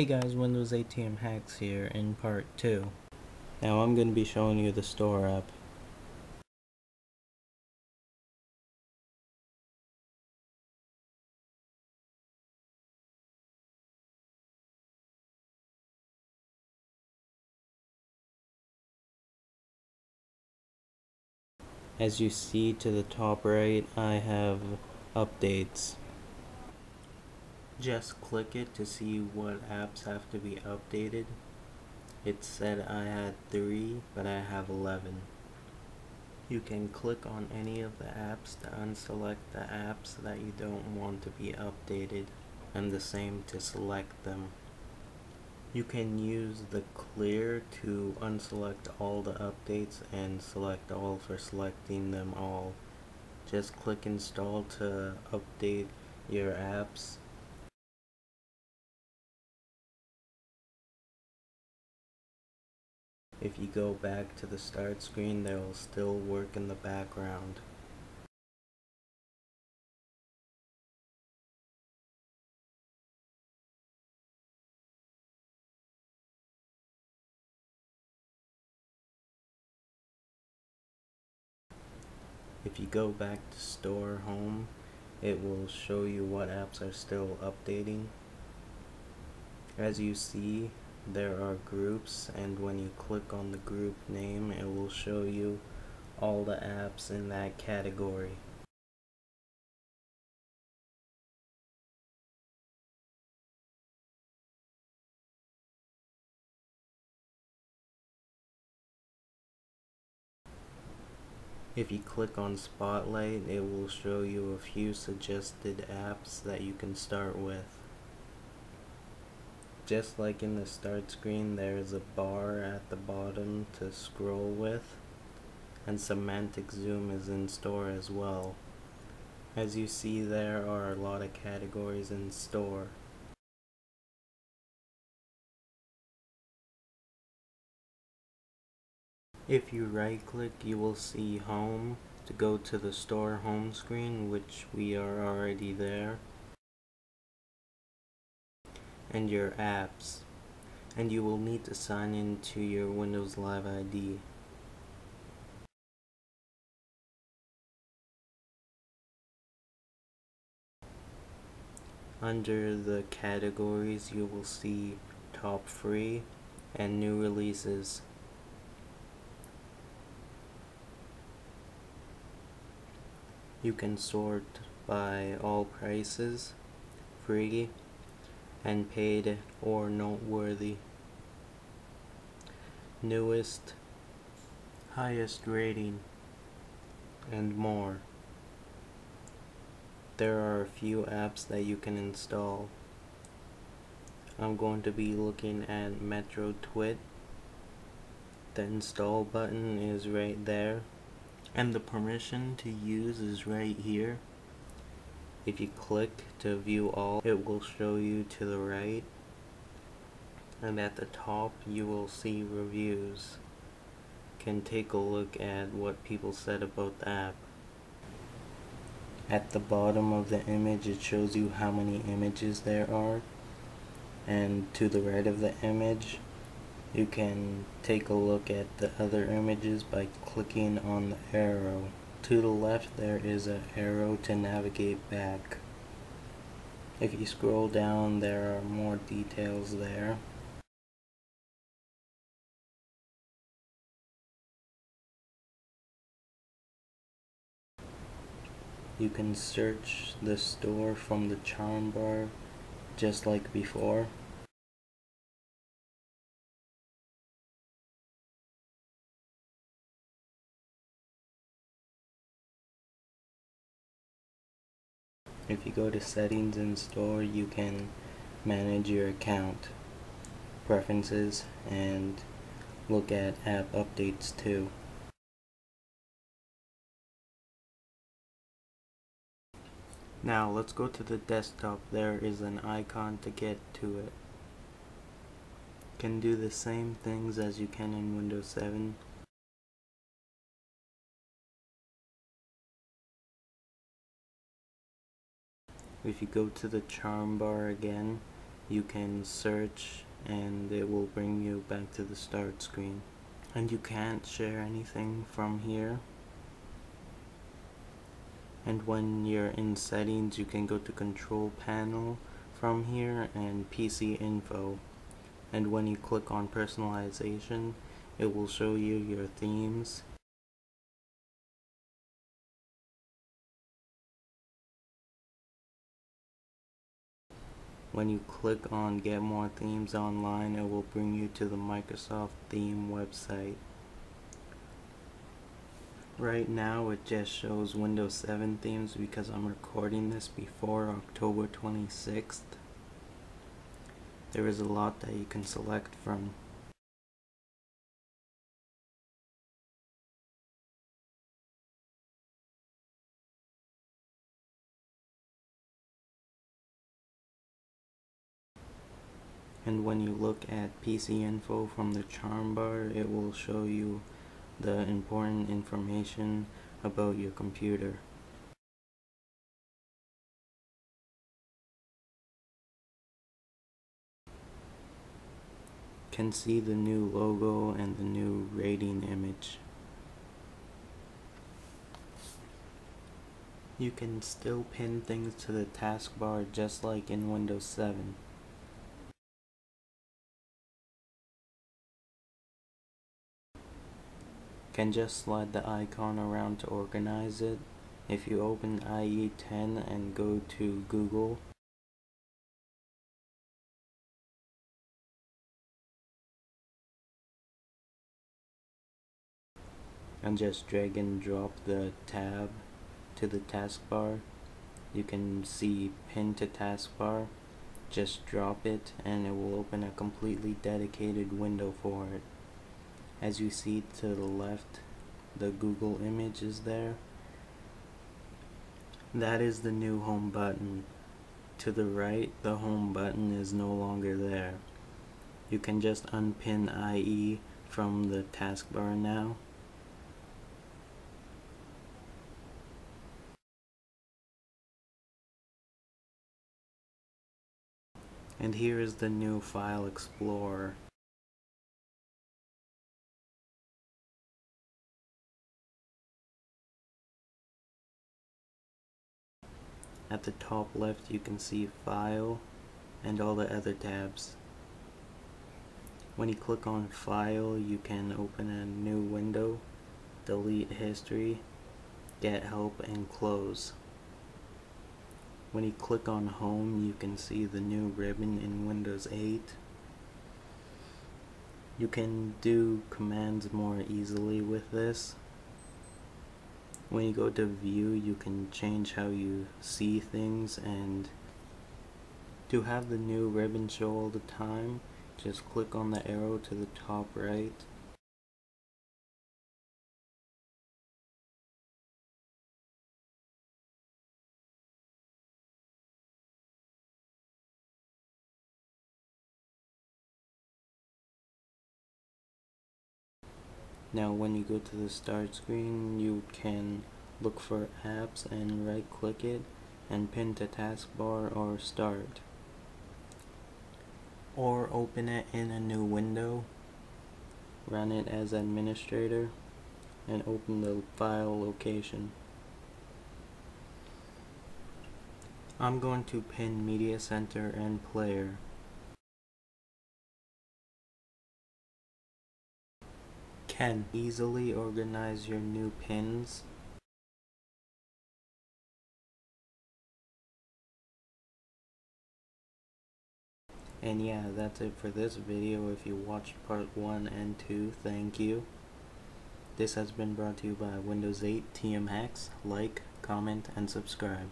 Hey guys, Windows 8 TM Hacks here in part 2. Now I'm going to be showing you the store app. As you see to the top right, I have updates. Just click it to see what apps have to be updated. It said I had 3, but I have 11. You can click on any of the apps to unselect the apps that you don't want to be updated, and the same to select them. You can use the clear to unselect all the updates and select all for selecting them all. Just click install to update your apps If you go back to the start screen, they will still work in the background. If you go back to store home, it will show you what apps are still updating. As you see, there are groups and when you click on the group name it will show you all the apps in that category. If you click on Spotlight, it will show you a few suggested apps that you can start with. Just like in the start screen, there is a bar at the bottom to scroll with, and semantic zoom is in store as well. As you see, there are a lot of categories in store. If you right click, you will see home to go to the store home screen, which we are already there and your apps and you will need to sign in to your Windows Live ID. Under the categories you will see top free and new releases. You can sort by all prices, free, and paid or noteworthy. Newest, highest rating, and more. There are a few apps that you can install. I'm going to be looking at Metro Twit. The install button is right there. And the permission to use is right here. If you click to view all, it will show you to the right. And at the top, you will see reviews. Can take a look at what people said about the app. At the bottom of the image, it shows you how many images there are. And to the right of the image, you can take a look at the other images by clicking on the arrow. To the left there is an arrow to navigate back. If you scroll down there are more details there. You can search the store from the charm bar just like before. If you go to settings in store, you can manage your account preferences and look at app updates too. Now let's go to the desktop. There is an icon to get to it. Can do the same things as you can in Windows 7 if you go to the charm bar again you can search and it will bring you back to the start screen. And you can't share anything from here. And when you're in settings, you can go to control panel from here and PC info. And when you click on personalization, it will show you your themes When you click on get more themes online, it will bring you to the Microsoft theme website. Right now it just shows Windows 7 themes because I'm recording this before October 26th. There is a lot that you can select from. And when you look at PC info from the charm bar it will show you the important information about your computer. Can see the new logo and the new rating image. You can still pin things to the taskbar just like in Windows 7. Can just slide the icon around to organize it. If you open IE10 and go to Google, and just drag and drop the tab to the taskbar, you can see pin to taskbar. Just drop it and it will open a completely dedicated window for it as you see to the left the Google image is there. That is the new home button. To the right the home button is no longer there. You can just unpin IE from the taskbar now. And here is the new file explorer At the top left you can see File and all the other tabs. When you click on File you can open a new window, delete history, get help and close. When you click on Home you can see the new ribbon in Windows 8. You can do commands more easily with this when you go to view you can change how you see things and to have the new ribbon show all the time just click on the arrow to the top right Now when you go to the start screen you can look for apps and right click it and pin to taskbar or start. Or open it in a new window, run it as administrator and open the file location. I'm going to pin Media Center and Player. Can easily organize your new pins And yeah, that's it for this video. If you watched part 1 and 2, thank you. This has been brought to you by Windows 8 TM Hacks. Like, comment, and subscribe.